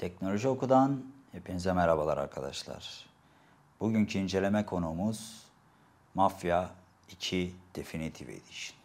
Teknoloji Oku'dan hepinize merhabalar arkadaşlar. Bugünkü inceleme konuğumuz Mafya 2 Definitive Edition.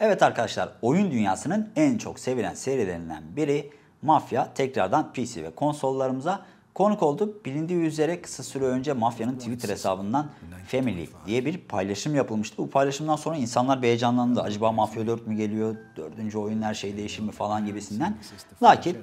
Evet arkadaşlar, oyun dünyasının en çok sevilen serilerinden biri Mafya tekrardan PC ve konsollarımıza konuk oldu. Bilindiği üzere kısa süre önce Mafya'nın Twitter hesabından Family diye bir paylaşım yapılmıştı. Bu paylaşımdan sonra insanlar bir heyecanlandı. Acaba Mafya 4 mü geliyor? Dördüncü oyun her şey değişir mi falan gibisinden. Lakin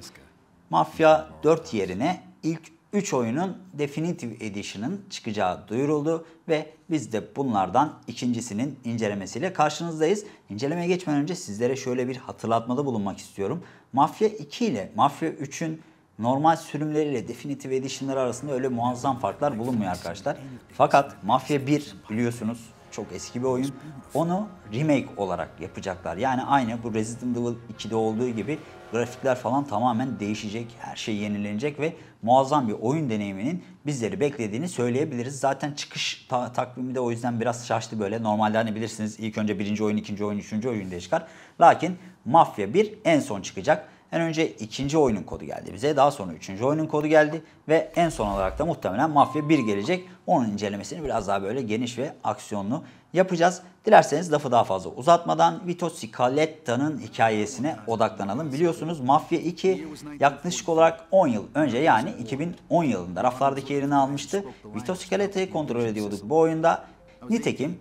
Mafya 4 yerine ilk 3 oyunun Definitive Edition'ın çıkacağı duyuruldu ve biz de bunlardan ikincisinin incelemesiyle karşınızdayız. İncelemeye geçmeden önce sizlere şöyle bir hatırlatmada bulunmak istiyorum. Mafya 2 ile Mafya 3'ün normal sürümleriyle Definitive Edition'ları arasında öyle muazzam farklar bulunmuyor arkadaşlar. Fakat Mafya 1 biliyorsunuz çok eski bir oyun. Onu remake olarak yapacaklar. Yani aynı bu Resident Evil 2'de olduğu gibi grafikler falan tamamen değişecek. Her şey yenilenecek ve muazzam bir oyun deneyiminin bizleri beklediğini söyleyebiliriz. Zaten çıkış ta takvimi de o yüzden biraz şaştı böyle. Normalde hani bilirsiniz ilk önce birinci oyun, ikinci oyun, üçüncü oyun diye çıkar. Lakin Mafya 1 en son çıkacak. En önce ikinci oyunun kodu geldi bize. Daha sonra üçüncü oyunun kodu geldi. Ve en son olarak da muhtemelen Mafya 1 gelecek. Onun incelemesini biraz daha böyle geniş ve aksiyonlu yapacağız. Dilerseniz lafı daha fazla uzatmadan Vito Scaletta'nın hikayesine odaklanalım. Biliyorsunuz Mafya 2 yaklaşık olarak 10 yıl önce yani 2010 yılında raflardaki yerini almıştı. Vito Scaletta'yı kontrol ediyorduk bu oyunda. Nitekim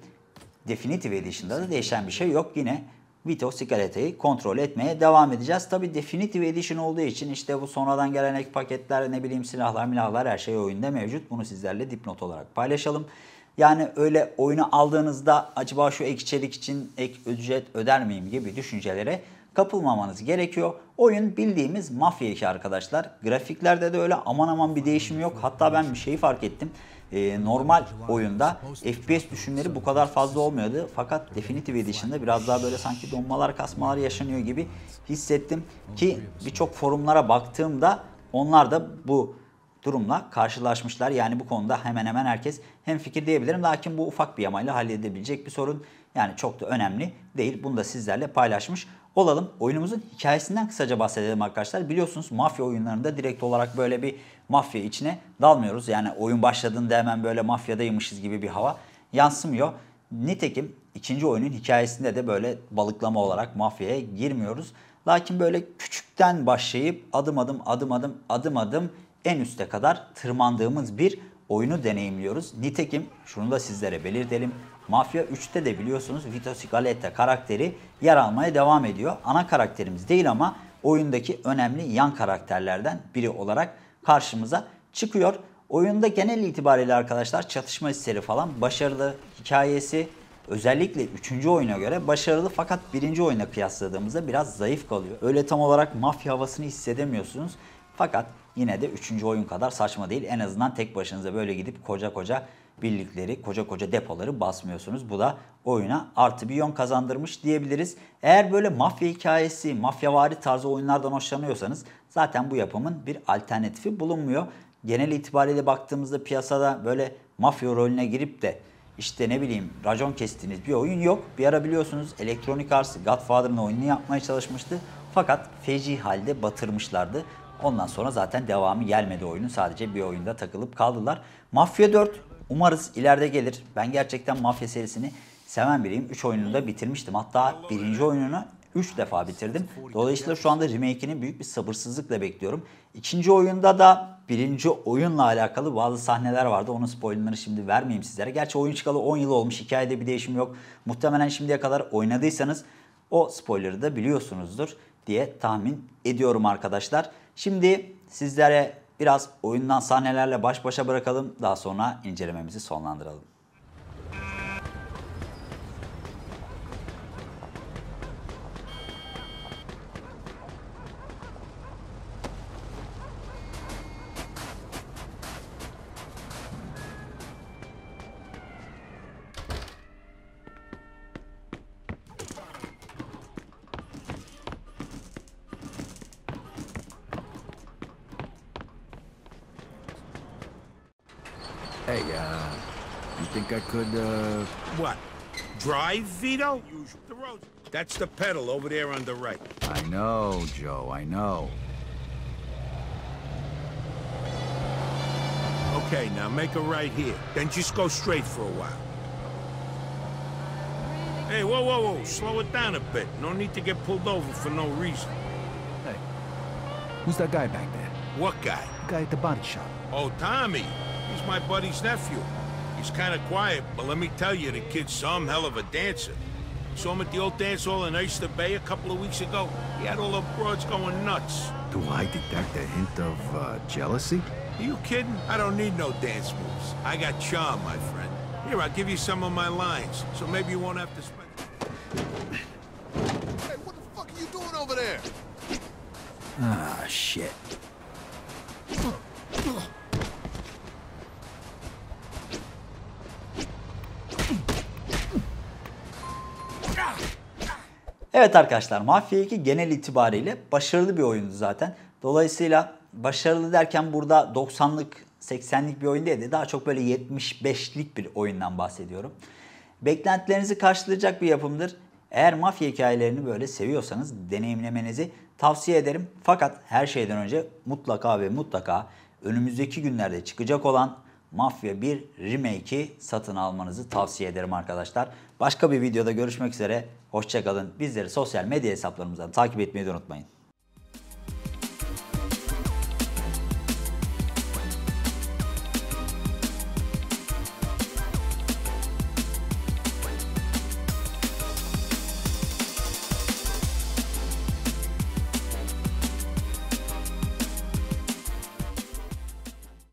Definitive Edition'da da değişen bir şey yok. Yine Vito Scaletta'yı kontrol etmeye devam edeceğiz. Tabi Definitive Edition olduğu için işte bu sonradan gelen ek paketler ne bileyim silahlar milahlar her şey oyunda mevcut. Bunu sizlerle dipnot olarak paylaşalım. Yani öyle oyunu aldığınızda acaba şu ek içerik için ek ücret öder miyim gibi düşüncelere kapılmamanız gerekiyor. Oyun bildiğimiz Mafya 2 arkadaşlar. Grafiklerde de öyle aman aman bir değişim yok. Hatta ben bir şeyi fark ettim. Ee, normal oyunda FPS düşümleri bu kadar fazla olmuyordu. Fakat Definitive Edition'da biraz daha böyle sanki donmalar kasmalar yaşanıyor gibi hissettim. Ki birçok forumlara baktığımda onlar da bu durumla karşılaşmışlar. Yani bu konuda hemen hemen herkes hem fikir diyebilirim. Lakin bu ufak bir yamayla halledebilecek bir sorun. Yani çok da önemli değil. Bunu da sizlerle paylaşmış olalım. Oyunumuzun hikayesinden kısaca bahsedelim arkadaşlar. Biliyorsunuz mafya oyunlarında direkt olarak böyle bir mafya içine dalmıyoruz. Yani oyun başladığında hemen böyle mafyadaymışız gibi bir hava yansımıyor. Nitekim ikinci oyunun hikayesinde de böyle balıklama olarak mafyaya girmiyoruz. Lakin böyle küçükten başlayıp adım adım adım adım adım adım en üste kadar tırmandığımız bir oyunu deneyimliyoruz. Nitekim şunu da sizlere belirtelim. Mafya 3'te de biliyorsunuz Vito Scaletta karakteri yer almaya devam ediyor. Ana karakterimiz değil ama oyundaki önemli yan karakterlerden biri olarak karşımıza çıkıyor. Oyunda genel itibariyle arkadaşlar çatışma hisleri falan başarılı, hikayesi özellikle 3. oyuna göre başarılı fakat 1. oyuna kıyasladığımızda biraz zayıf kalıyor. Öyle tam olarak mafya havasını hissedemiyorsunuz. Fakat yine de 3. oyun kadar saçma değil. En azından tek başınıza böyle gidip koca koca birlikleri, koca koca depoları basmıyorsunuz. Bu da oyuna artı bir yön kazandırmış diyebiliriz. Eğer böyle mafya hikayesi, mafyavari tarzı oyunlardan hoşlanıyorsanız zaten bu yapımın bir alternatifi bulunmuyor. Genel itibariyle baktığımızda piyasada böyle mafya rolüne girip de işte ne bileyim racon kestiğiniz bir oyun yok. Bir ara biliyorsunuz Electronic Arts Godfather'ın oyununu yapmaya çalışmıştı. Fakat feci halde batırmışlardı. Ondan sonra zaten devamı gelmedi oyunun. Sadece bir oyunda takılıp kaldılar. Mafya 4 umarız ileride gelir. Ben gerçekten Mafya serisini seven biriyim. 3 oyununu da bitirmiştim. Hatta birinci oyununu 3 defa bitirdim. Dolayısıyla şu anda remake'ini büyük bir sabırsızlıkla bekliyorum. İkinci oyunda da birinci oyunla alakalı bazı sahneler vardı. Onun spoilerını şimdi vermeyeyim sizlere. Gerçi oyun çıkalı 10 yıl olmuş. Hikayede bir değişim yok. Muhtemelen şimdiye kadar oynadıysanız o spoiler'ı da biliyorsunuzdur diye tahmin ediyorum arkadaşlar. Şimdi sizlere biraz oyundan sahnelerle baş başa bırakalım. Daha sonra incelememizi sonlandıralım. Hey, uh, you think I could, uh... What? Drive, Vito? The roads. That's the pedal over there on the right. I know, Joe, I know. Okay, now make a right here. Then just go straight for a while. Hey, whoa, whoa, whoa. Slow it down a bit. No need to get pulled over for no reason. Hey, who's that guy back there? What guy? The guy at the body shop. Oh, Tommy. He's my buddy's nephew. He's kind of quiet, but let me tell you, the kid's some hell of a dancer. Saw him at the old dance hall in Oyster Bay a couple of weeks ago. He had all the broads going nuts. Do I detect a hint of uh, jealousy? Are you kidding? I don't need no dance moves. I got charm, my friend. Here, I'll give you some of my lines, so maybe you won't have to spend... Hey, what the fuck are you doing over there? Ah, shit. Evet arkadaşlar Mafya 2 genel itibariyle başarılı bir oyundu zaten. Dolayısıyla başarılı derken burada 90'lık 80'lik bir oyun değil de daha çok böyle 75'lik bir oyundan bahsediyorum. Beklentilerinizi karşılayacak bir yapımdır. Eğer mafya hikayelerini böyle seviyorsanız deneyimlemenizi tavsiye ederim. Fakat her şeyden önce mutlaka ve mutlaka önümüzdeki günlerde çıkacak olan Mafya 1 Remake'i satın almanızı tavsiye ederim arkadaşlar. Başka bir videoda görüşmek üzere. Hoşçakalın. Bizleri sosyal medya hesaplarımızdan takip etmeyi unutmayın.